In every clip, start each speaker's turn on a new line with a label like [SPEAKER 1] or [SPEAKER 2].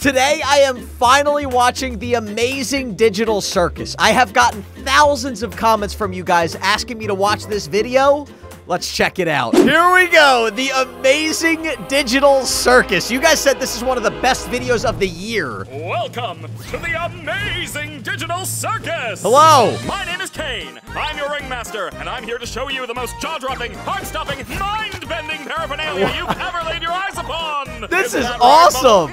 [SPEAKER 1] Today, I am finally watching the amazing Digital Circus. I have gotten thousands of comments from you guys asking me to watch this video. Let's check it out. Here we go, the amazing Digital Circus. You guys said this is one of the best videos of the year.
[SPEAKER 2] Welcome to the amazing Digital Circus!
[SPEAKER 1] Hello!
[SPEAKER 2] My name is Caine. I'm your ringmaster, and I'm here to show you the most jaw-dropping, heart-stopping, mind-bending paraphernalia you've ever laid your eyes upon!
[SPEAKER 1] This
[SPEAKER 2] Isn't
[SPEAKER 1] is
[SPEAKER 2] right,
[SPEAKER 1] awesome!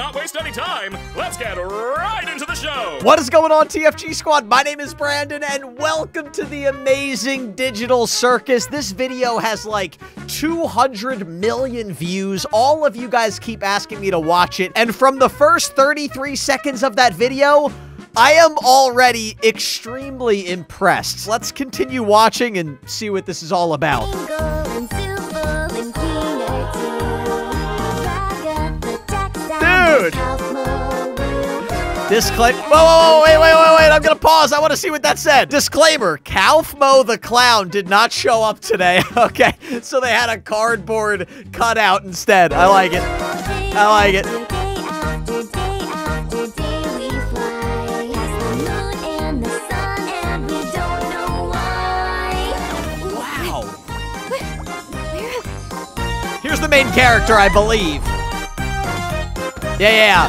[SPEAKER 2] Not waste any time. Let's get right into the show!
[SPEAKER 1] What is going on, TFG Squad? My name is Brandon, and welcome to the amazing Digital Circus. This video has like 200 million views. All of you guys keep asking me to watch it, and from the first 33 seconds of that video, I am already extremely impressed. Let's continue watching and see what this is all about. Dude. Disclaimer. Whoa, whoa, whoa, wait, wait, wait, wait. I'm going to pause. I want to see what that said. Disclaimer Kaufmo the clown did not show up today. okay. So they had a cardboard cutout instead. I like it. I like it.
[SPEAKER 3] Day after day after day we fly past the moon and the sun and we don't know why.
[SPEAKER 1] Wow. Here's the main character, I believe. Yeah, yeah.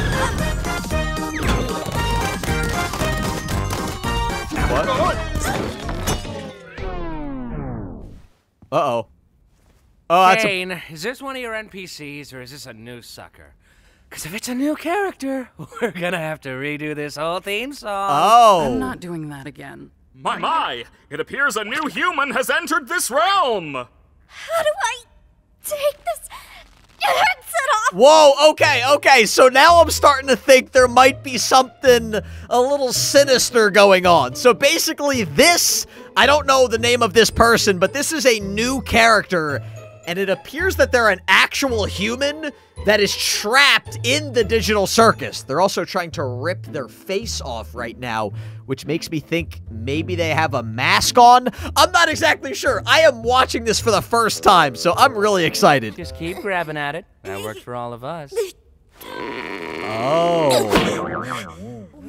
[SPEAKER 1] What? Uh-oh. Oh, that's a
[SPEAKER 4] Caine, is this one of your NPCs or is this a new sucker? Because if it's a new character, we're gonna have to redo this whole theme song.
[SPEAKER 1] Oh.
[SPEAKER 5] I'm not doing that again.
[SPEAKER 2] My, my! It appears a new human has entered this realm!
[SPEAKER 3] How do I take this headset off?
[SPEAKER 1] Whoa, okay, okay. So now I'm starting to think there might be something a little sinister going on. So basically, this, I don't know the name of this person, but this is a new character, and it appears that they're an actual human that is trapped in the digital circus. They're also trying to rip their face off right now, which makes me think maybe they have a mask on. I'm not exactly sure. I am watching this for the first time, so I'm really excited.
[SPEAKER 4] Just keep grabbing at it. That works for all of us.
[SPEAKER 1] Oh.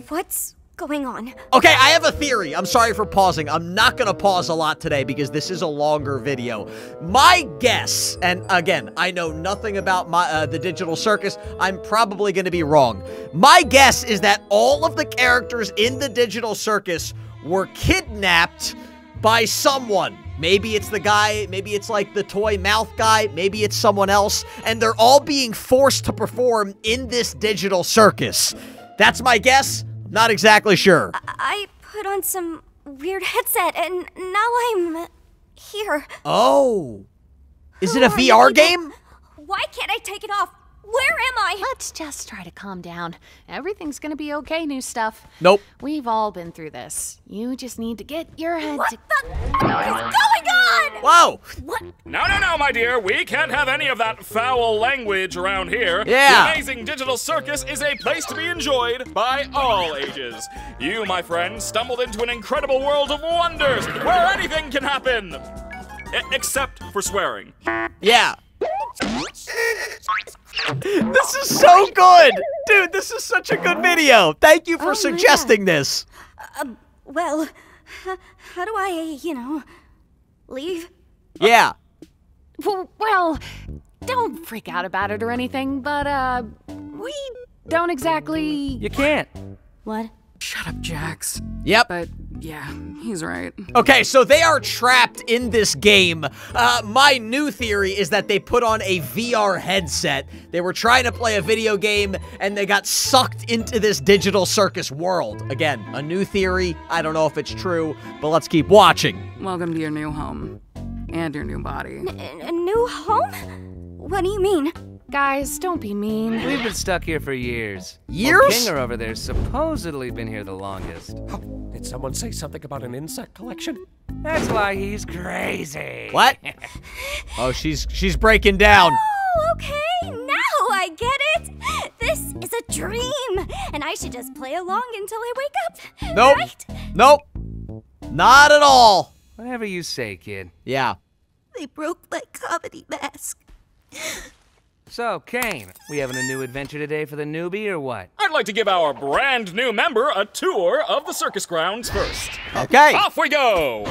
[SPEAKER 3] What's going on?
[SPEAKER 1] Okay, I have a theory. I'm sorry for pausing. I'm not going to pause a lot today because this is a longer video. My guess, and again, I know nothing about my uh, the digital circus. I'm probably going to be wrong. My guess is that all of the characters in the digital circus were kidnapped by someone. Maybe it's the guy, maybe it's like the toy mouth guy, maybe it's someone else, and they're all being forced to perform in this digital circus. That's my guess. Not exactly sure.
[SPEAKER 3] I put on some weird headset and now I'm here.
[SPEAKER 1] Oh. Is it a
[SPEAKER 3] Who are you
[SPEAKER 1] VR
[SPEAKER 3] people?
[SPEAKER 1] game?
[SPEAKER 3] Why can't I take it off? Where am I?
[SPEAKER 5] Let's just try to calm down. Everything's gonna be okay, new stuff.
[SPEAKER 1] Nope.
[SPEAKER 5] We've all been through this. You just need to get your head
[SPEAKER 3] What
[SPEAKER 5] to.
[SPEAKER 3] the is going on?
[SPEAKER 1] Whoa.
[SPEAKER 3] What?
[SPEAKER 2] No, no, no, my dear. We can't have any of that foul language around here.
[SPEAKER 1] Yeah.
[SPEAKER 2] The amazing digital circus is a place to be enjoyed by all ages. You, my friend, stumbled into an incredible world of wonders where anything can happen. E- except for swearing.
[SPEAKER 1] Yeah. This is so good. Dude, this is such a good video. Thank you for
[SPEAKER 3] Oh,
[SPEAKER 1] suggesting this.
[SPEAKER 3] Well, h- how do I, you know, leave?
[SPEAKER 1] Yeah.
[SPEAKER 5] W- Well, don't freak out about it or anything, but, uh, we don't exactly.
[SPEAKER 4] You can't.
[SPEAKER 3] What?
[SPEAKER 5] Shut up, Jax.
[SPEAKER 1] Yep.
[SPEAKER 5] But, yeah, he's right.
[SPEAKER 1] Okay, so they are trapped in this game. Uh, my new theory is that they put on a VR headset. They were trying to play a video game and they got sucked into this digital circus world. Again, a new theory. I don't know if it's true, but let's keep watching.
[SPEAKER 5] Welcome to your new home. And your new body.
[SPEAKER 3] A, a new home? What do you mean?
[SPEAKER 5] Guys, don't be mean.
[SPEAKER 4] We've been stuck here for years.
[SPEAKER 1] Years?
[SPEAKER 4] Well, Kinger over there's supposedly been here the longest.
[SPEAKER 6] Did someone say something about an insect collection?
[SPEAKER 4] That's why he's crazy.
[SPEAKER 1] What? oh, she's she's breaking down.
[SPEAKER 3] Oh, okay, now I get it. This is a dream, and I should just play along until I wake up.
[SPEAKER 1] Nope.
[SPEAKER 3] Right?
[SPEAKER 1] Nope. Not at all.
[SPEAKER 4] Whatever you say, kid.
[SPEAKER 1] Yeah.
[SPEAKER 3] They broke my comedy mask.
[SPEAKER 4] So, Caine, we having a new adventure today for the newbie or what?
[SPEAKER 2] I'd like to give our brand new member a tour of the circus grounds first.
[SPEAKER 1] Okay.
[SPEAKER 2] Off we go!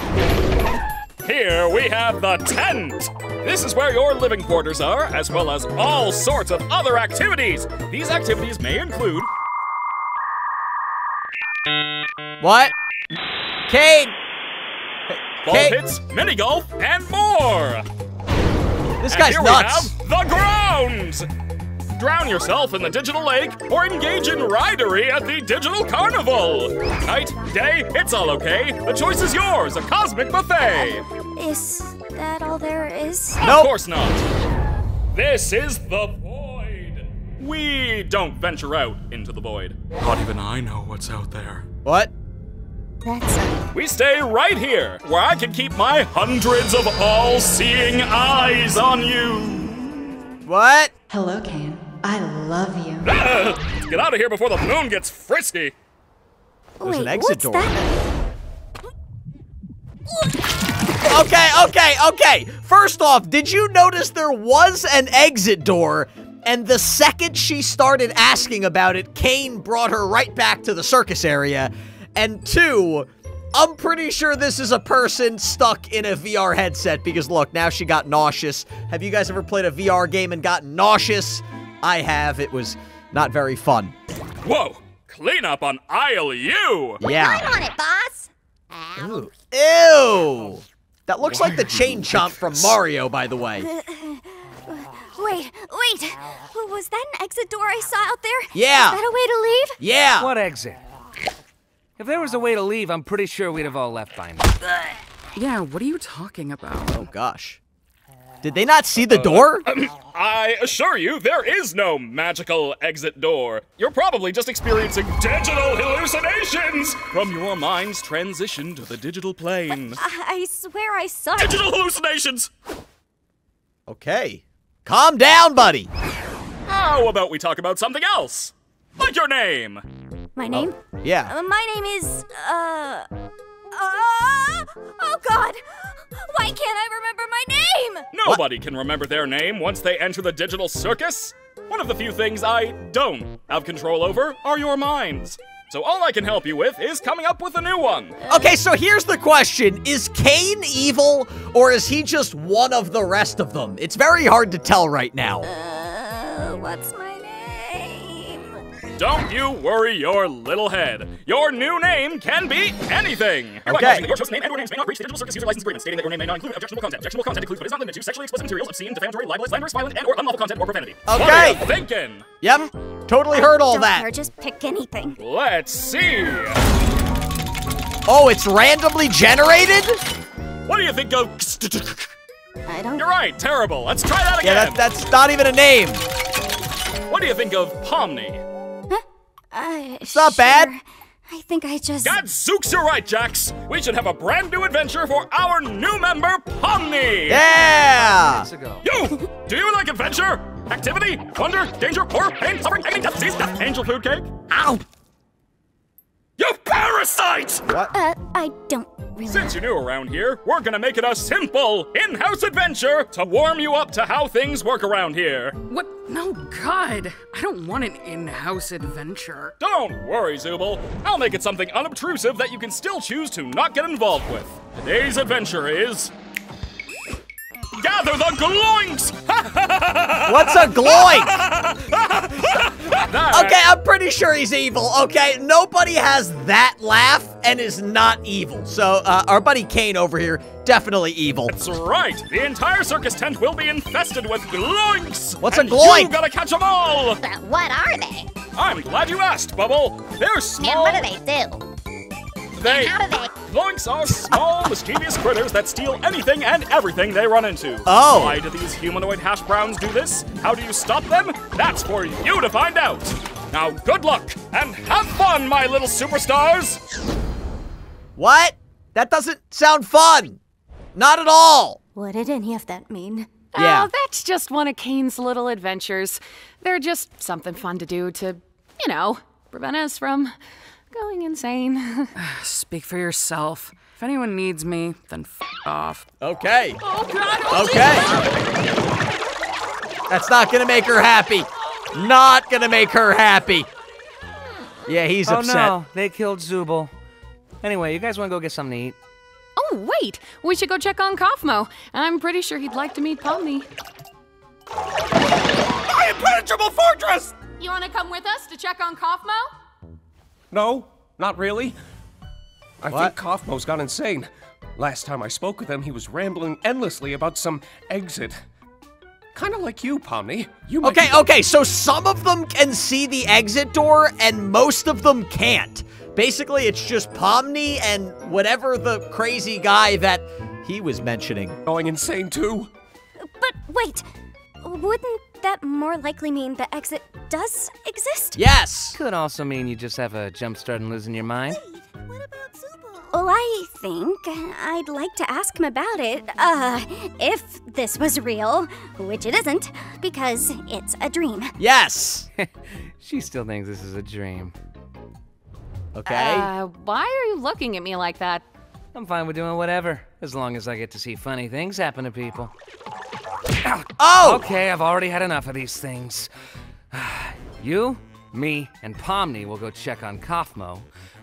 [SPEAKER 2] Here we have the tent. This is where your living quarters are, as well as all sorts of other activities. These activities may include
[SPEAKER 1] What? Caine!
[SPEAKER 2] ball
[SPEAKER 1] Hey.
[SPEAKER 2] pits, mini golf, and more.
[SPEAKER 1] This
[SPEAKER 2] And
[SPEAKER 1] guy's
[SPEAKER 2] here
[SPEAKER 1] nuts.
[SPEAKER 2] we have the. Drown yourself in the digital lake or engage in ridery at the digital carnival. Night, day, it's all okay. The choice is yours. A cosmic buffet.
[SPEAKER 3] Is that all there is?
[SPEAKER 2] No, of
[SPEAKER 1] Nope.
[SPEAKER 2] course not. This is the void. We don't venture out into the void. Not even I know what's out there.
[SPEAKER 1] What?
[SPEAKER 3] That's a
[SPEAKER 2] We stay right here, where I can keep my hundreds of all-seeing eyes on you.
[SPEAKER 1] What?
[SPEAKER 7] Hello, Caine. I love you.
[SPEAKER 2] Let's get out of here before the moon gets frisky.
[SPEAKER 1] There's
[SPEAKER 3] Wait,
[SPEAKER 1] an exit
[SPEAKER 3] what's
[SPEAKER 1] door.
[SPEAKER 3] that?
[SPEAKER 1] Okay, okay, okay. First off, did you notice there was an exit door? And the second she started asking about it, Caine brought her right back to the circus area. And two, I'm pretty sure this is a person stuck in a VR headset because look, now she got nauseous. Have you guys ever played a VR game and gotten nauseous? I have. It was not very fun.
[SPEAKER 2] Whoa, clean up on aisle U.
[SPEAKER 1] Yeah.
[SPEAKER 3] on it, boss.
[SPEAKER 1] Ew. That looks like the chain chomp from Mario, by the way.
[SPEAKER 3] Wait, wait. Was that an exit door I saw out there?
[SPEAKER 1] Yeah.
[SPEAKER 3] Is that a way to leave?
[SPEAKER 1] Yeah.
[SPEAKER 4] What exit? If there was a way to leave, I'm pretty sure we'd have all left by now.
[SPEAKER 8] Yeah, what are you talking about?
[SPEAKER 1] Oh gosh. Did they not see the door?
[SPEAKER 2] Uh, I assure you, there is no magical exit door. You're probably just experiencing digital hallucinations from your mind's transition to the digital plane.
[SPEAKER 3] I, I swear I saw it.
[SPEAKER 2] Digital hallucinations!
[SPEAKER 1] Okay. Calm down, buddy.
[SPEAKER 2] How about we talk about something else? Like your name.
[SPEAKER 3] My name?
[SPEAKER 1] Yeah.
[SPEAKER 3] Uh, my name is, uh. Uh, oh god! Why can't I remember my name?
[SPEAKER 2] Nobody can remember their name once they enter the digital circus. One of the few things I don't have control over are your minds. So all I can help you with is coming up with a new one.
[SPEAKER 1] Okay, so here's the question Is Caine evil, or is he just one of the rest of them? It's very hard to tell right now.
[SPEAKER 3] Uh, what's my name?
[SPEAKER 2] Don't you worry your little head. Your new name can be anything. Hereby
[SPEAKER 1] Okay.
[SPEAKER 2] caution that Your chosen name and/or names may not breach the Digital Circus User License Agreement, stating that your name may not include objectionable content. Objectionable content includes but is not limited to sexually explicit materials, obscene, defamatory, libelous, slanderous, violent, and/or unlawful content or profanity. What are
[SPEAKER 1] Okay.
[SPEAKER 2] you thinking?
[SPEAKER 1] Yep. Totally heard all
[SPEAKER 3] Don't
[SPEAKER 1] that.
[SPEAKER 3] care, just pick anything.
[SPEAKER 2] Let's see.
[SPEAKER 1] Oh, it's randomly generated?
[SPEAKER 2] What do you think of?
[SPEAKER 3] I don't.
[SPEAKER 2] You're right. Terrible. Let's try that
[SPEAKER 1] Yeah,
[SPEAKER 2] again.
[SPEAKER 1] that, that's not even a name.
[SPEAKER 2] What do you think of Pomni?
[SPEAKER 3] Uh,
[SPEAKER 1] It's not bad.
[SPEAKER 3] I think I just.
[SPEAKER 2] Gadzooks, you're right, Jax. We should have a brand new adventure for our new member, Pomni.
[SPEAKER 1] Yeah.
[SPEAKER 4] Let's.
[SPEAKER 2] You! Do you like adventure? Activity? Wonder? Danger? Horror? Pain? Suffering? Agony? Death? Disease? Death? Angel food cake?
[SPEAKER 1] Ow.
[SPEAKER 2] You parasite!
[SPEAKER 3] Uh, I don't really.
[SPEAKER 2] Since you're new around here, we're gonna make it a simple in-house adventure to warm you up to how things work around here.
[SPEAKER 8] What? No, God. I don't want an in house adventure.
[SPEAKER 2] Don't worry, Zooble. I'll make it something unobtrusive that you can still choose to not get involved with. Today's adventure is... Gather the gloinks!
[SPEAKER 1] What's a gloink? Okay, I'm pretty sure he's evil. Okay, nobody has that laugh and is not evil. So, uh, our buddy Caine over here, definitely evil.
[SPEAKER 2] That's right. The entire circus tent will be infested with gloinks.
[SPEAKER 1] What's a
[SPEAKER 2] and
[SPEAKER 1] gloink?
[SPEAKER 2] You gotta catch them all.
[SPEAKER 3] But what are they?
[SPEAKER 2] I'm glad you asked, Bubble. They're small.
[SPEAKER 3] And what do they do?
[SPEAKER 2] They.
[SPEAKER 3] How do
[SPEAKER 2] are small, mischievous critters that steal anything and everything they run into.
[SPEAKER 1] Oh.
[SPEAKER 2] Why do these humanoid hash browns do this? How do you stop them? That's for you to find out. Now, good luck and have fun, my little superstars.
[SPEAKER 1] What? That doesn't sound fun. Not at all.
[SPEAKER 3] What did any of that mean?
[SPEAKER 1] Yeah.
[SPEAKER 5] Oh, that's just one of Caine's little adventures. They're just something fun to do to, you know, prevent us from going insane.
[SPEAKER 8] Speak for yourself. If anyone needs me, then f off.
[SPEAKER 1] Okay. Oh, oh, okay. That's not gonna make her happy. Not gonna make her happy. Yeah, he's
[SPEAKER 4] oh
[SPEAKER 1] upset.
[SPEAKER 4] no, they killed Zooble. Anyway, you guys want to go get something to eat?
[SPEAKER 5] Oh, wait! We should go check on Kaufmo. I'm pretty sure he'd like to meet Pomni.
[SPEAKER 6] My impenetrable fortress!
[SPEAKER 5] You want to come with us to check on Kaufmo?
[SPEAKER 6] No, not really. I
[SPEAKER 1] What?
[SPEAKER 6] think Kaufmo's gone insane. Last time I spoke with him, he was rambling endlessly about some exit. Kind of like you, Pomni. You might
[SPEAKER 1] Okay, okay, so some of them can see the exit door and most of them can't. Basically, it's just Pomni and whatever the crazy guy that he was mentioning.
[SPEAKER 6] going insane too.
[SPEAKER 3] But wait, wouldn't that more likely mean the exit does exist?
[SPEAKER 1] Yes!
[SPEAKER 4] Could also mean you just have a jump start and losing your mind. Wait, what about Zooble?
[SPEAKER 3] Well, I think I'd like to ask him about it. Uh, if this was real, which it isn't, because it's a dream.
[SPEAKER 1] Yes!
[SPEAKER 4] She still thinks this is a dream.
[SPEAKER 1] Okay.
[SPEAKER 5] Uh, why are you looking at me like that?
[SPEAKER 4] I'm fine with doing whatever, as long as I get to see funny things happen to people.
[SPEAKER 1] oh!
[SPEAKER 4] Okay, I've already had enough of these things. You, me, and Pomni will go check on Kaufmo,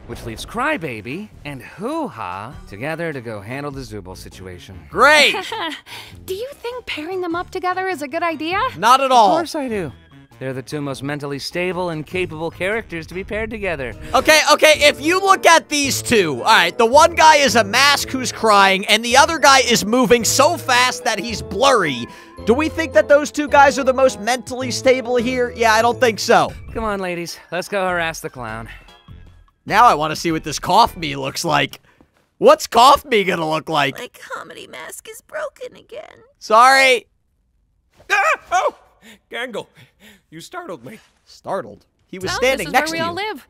[SPEAKER 4] which leaves Crybaby and Hoo Ha together to go handle the Zooble situation.
[SPEAKER 1] Great!
[SPEAKER 5] Do you think pairing them up together is a good idea?
[SPEAKER 1] Not at all.
[SPEAKER 4] Of course I do. They're the two most mentally stable and capable characters to be paired together.
[SPEAKER 1] Okay, okay, if you look at these two, all right, the one guy is a mask who's crying, and the other guy is moving so fast that he's blurry. Do we think that those two guys are the most mentally stable here? Yeah, I don't think so.
[SPEAKER 4] Come on, ladies, let's go harass the clown.
[SPEAKER 1] Now I want to see what this Kaufmo looks like. What's Kaufmo gonna look like?
[SPEAKER 3] My comedy mask is broken again.
[SPEAKER 1] Sorry.
[SPEAKER 6] Ah! Oh! Gangle, you startled me.
[SPEAKER 1] Startled. He was
[SPEAKER 5] Well,
[SPEAKER 1] standing
[SPEAKER 5] this is
[SPEAKER 1] next
[SPEAKER 5] where we all live.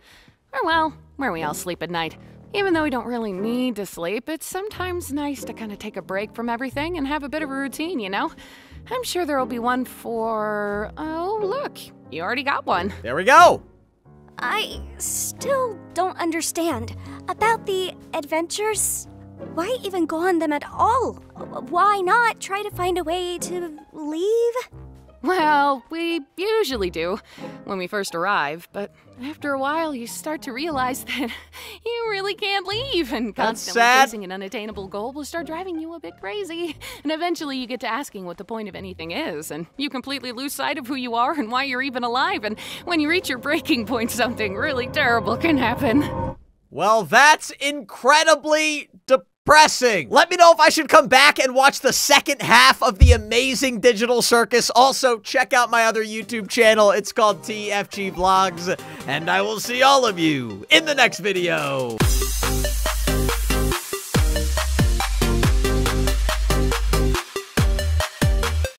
[SPEAKER 5] Or well, where we all sleep at night. Even though we don't really need to sleep, it's sometimes nice to kind of take a break from everything and have a bit of a routine, you know? I'm sure there'll be one for. Oh, look, you already got one.
[SPEAKER 1] There we go.
[SPEAKER 3] I still don't understand about the adventures. Why even go on them at all? Why not try to find a way to leave?
[SPEAKER 5] Well, we usually do when we first arrive, but after a while you start to realize that you really can't leave, and constantly chasing an unattainable goal will start driving you a bit crazy. And eventually you get to asking what the point of anything is, and you completely lose sight of who you are and why you're even alive. And when you reach your breaking point, something really terrible can happen.
[SPEAKER 1] Well, that's incredibly depressing. Let me know if I should come back and watch the second half of the amazing digital circus. Also, check out my other YouTube channel. It's called TFG Vlogs. And I will see all of you in the next video.